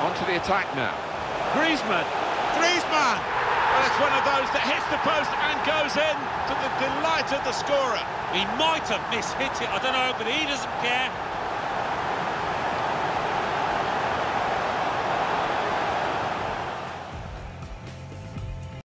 Onto the attack now. Griezmann. Griezmann! Well, it's one of those that hits the post and goes in to the delight of the scorer. He might have mishit it, I don't know, but he doesn't care.